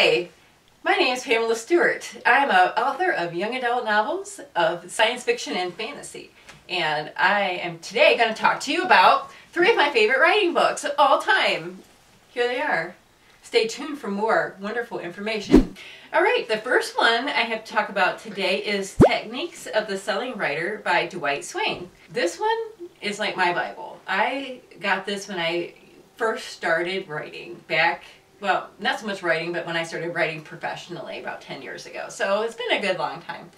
Hi, my name is Pamela Stewart. I am an author of young adult novels of science fiction and fantasy. And I am today going to talk to you about three of my favorite writing books of all time. Here they are. Stay tuned for more wonderful information. All right, the first one I have to talk about today is Techniques of the Selling Writer by Dwight Swain. This one is like my Bible. I got this when I first started writing back well, not so much writing, but when I started writing professionally about 10 years ago. So it's been a good long time.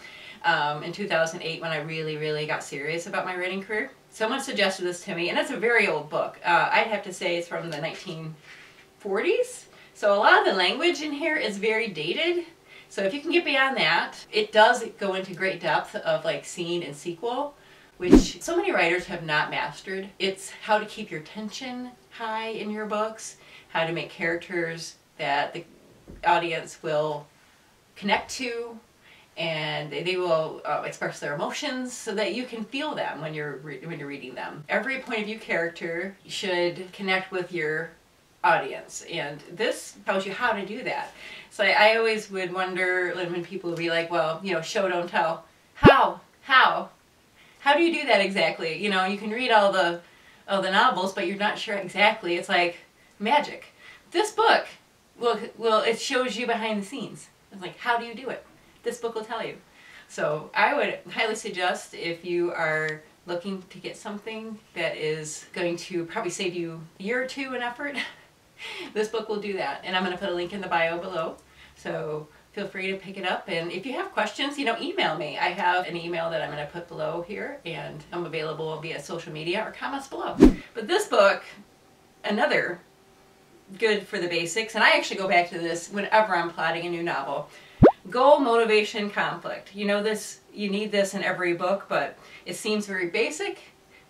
Um, in 2008 when I really, really got serious about my writing career. Someone suggested this to me, and it's a very old book. Uh, I'd have to say it's from the 1940s. So a lot of the language in here is very dated. So if you can get beyond that, it does go into great depth of like scene and sequel, which so many writers have not mastered. It's how to keep your tension high in your books, how to make characters that the audience will connect to and they, will uh, express their emotions so that you can feel them when you're when you're reading them. Every point of view character should connect with your audience and this tells you how to do that. So I, I always would wonder when people would be like, well, you know, show don't tell. How? How? How do you do that exactly? You know, you can read all the all the novels, but you're not sure exactly. It's like magic. This book, will, well, it shows you behind the scenes. It's like, how do you do it? This book will tell you. So I would highly suggest if you are looking to get something that is going to probably save you a year or two in effort, this book will do that. And I'm going to put a link in the bio below. So feel free to pick it up. And if you have questions, you know, email me. I have an email that I'm going to put below here, and I'm available via social media or comments below. But this book, another good for the basics, and I actually go back to this whenever I'm plotting a new novel. Goal, motivation, conflict. You know this, you need this in every book, but it seems very basic,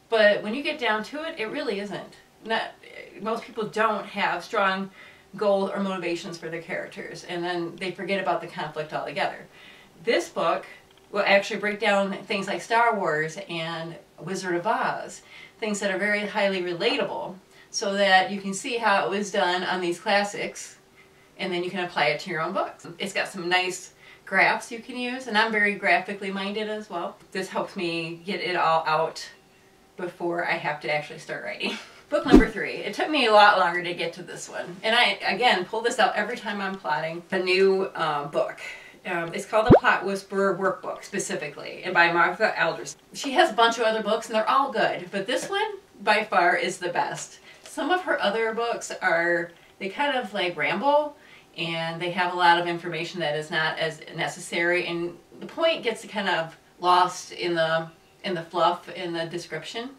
but when you get down to it, it really isn't. Not, most people don't have strong goals or motivations for their characters, and then they forget about the conflict altogether. This book will actually break down things like Star Wars and Wizard of Oz, things that are very highly relatable, so that you can see how it was done on these classics and then you can apply it to your own books. It's got some nice graphs you can use and I'm very graphically minded as well. This helps me get it all out before I have to actually start writing. Book number three. It took me a lot longer to get to this one. And I, again, pull this out every time I'm plotting a new uh, book. Um, it's called the Plot Whisperer Workbook specifically, and by Martha Alderson. She has a bunch of other books and they're all good, but this one by far is the best. Some of her other books are, they kind of like ramble and they have a lot of information that is not as necessary and the point gets kind of lost in the in the fluff in the description.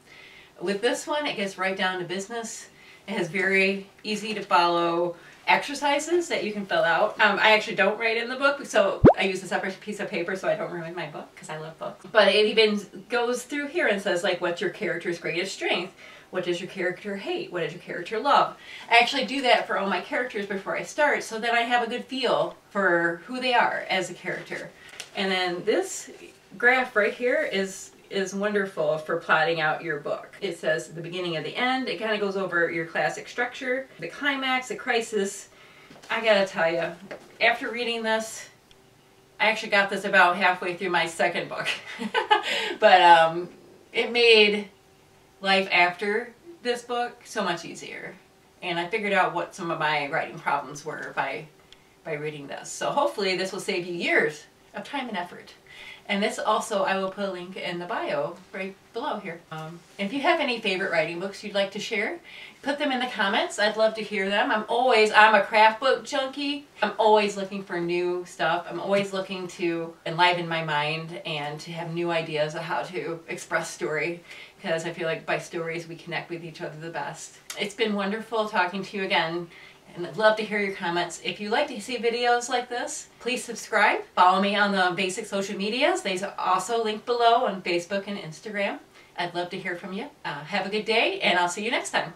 With this one it gets right down to business. It has very easy to follow exercises that you can fill out. Um, I actually don't write in the book, so I use a separate piece of paper so I don't ruin my book because I love books. But it even goes through here and says like what's your character's greatest strength? What does your character hate? What does your character love? I actually do that for all my characters before I start so that I have a good feel for who they are as a character. And then this graph right here is is wonderful for plotting out your book. It says the beginning of the end. It kind of goes over your classic structure, the climax, the crisis. I gotta tell you, after reading this, I actually got this about halfway through my second book. but um, it made life after this book so much easier. And I figured out what some of my writing problems were by, by reading this. So hopefully this will save you years of time and effort. And this also, I will put a link in the bio right below here. Um, if you have any favorite writing books you'd like to share, put them in the comments. I'd love to hear them. I'm always, I'm a craft book junkie. I'm always looking for new stuff. I'm always looking to enliven my mind and to have new ideas of how to express story because I feel like by stories we connect with each other the best. It's been wonderful talking to you again and I'd love to hear your comments. If you like to see videos like this, please subscribe. Follow me on the basic social medias. These are also linked below on Facebook and Instagram. I'd love to hear from you. Uh, have a good day, and I'll see you next time.